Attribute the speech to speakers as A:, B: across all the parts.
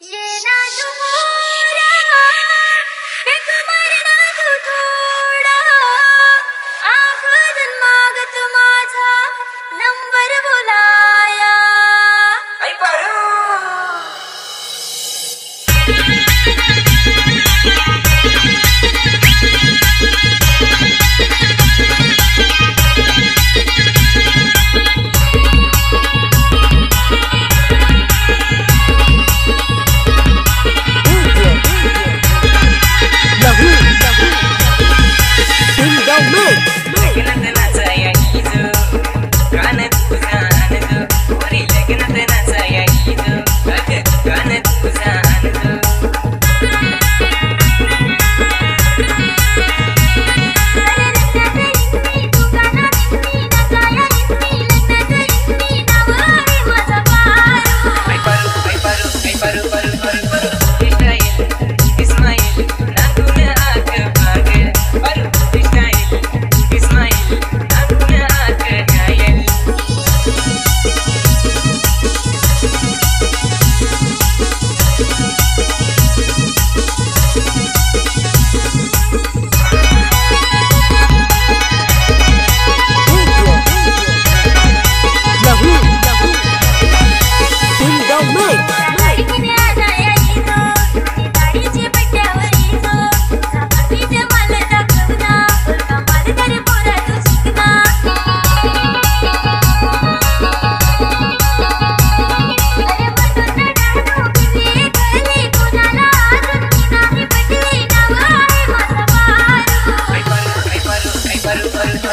A: Yeah.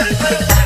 B: Thank you.